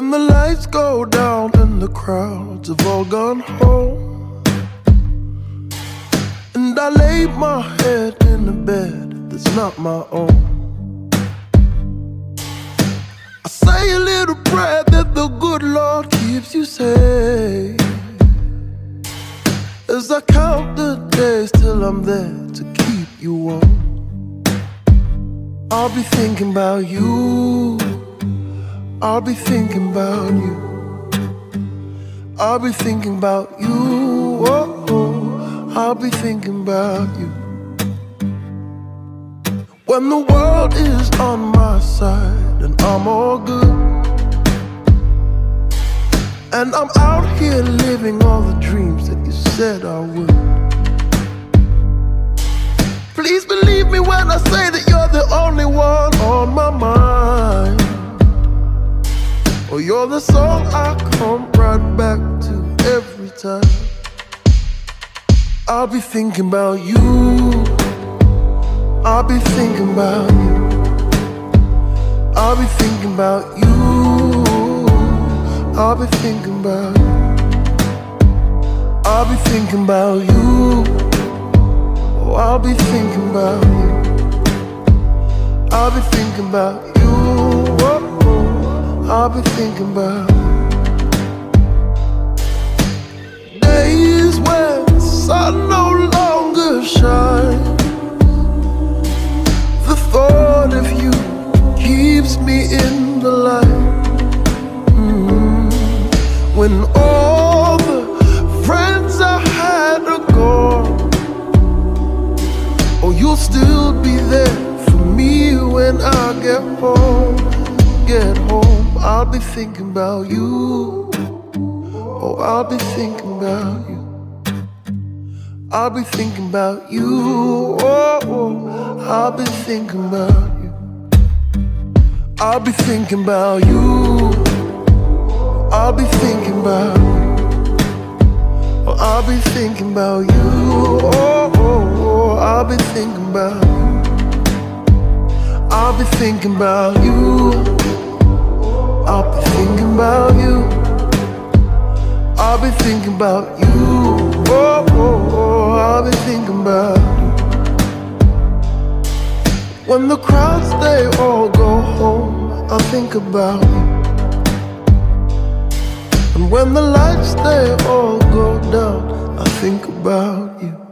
When the lights go down and the crowds have all gone home, and I lay my head in a bed that's not my own. I say a little prayer that the good Lord keeps you safe. As I count the days till I'm there to keep you warm, I'll be thinking about you. I'll be thinking about you. I'll be thinking about you. Oh, oh, I'll be thinking about you. When the world is on my side and I'm all good. And I'm out here living all the dreams that you said I would. Please believe me when I say that you're the only I'll be thinking about you. I'll be thinking about you. I'll be thinking about you. I'll be thinking about you. I'll be thinking about you. Oh, I'll be thinking about you. I'll be thinking about you. I'll be thinking about. Days when the sun no longer shines. The thought of you keeps me in the light. Mm. When all the friends I had are gone, oh, you'll still be there for me when I get home. Get home, I'll be thinking about you. Oh, I'll be thinking about you. I'll be thinking about you. Oh, oh, I'll be thinking about you. I'll be thinking about you. I'll be thinking about you. Oh, I'll be thinking about you. Oh, oh, oh, I'll be thinking about you. I'll be thinking about you. I'll be thinking about you. I'll be thinking about you. Oh, oh, oh, I'll be thinking about you. When the crowds they all go home, I think about you. And when the lights they all go down, I think about you.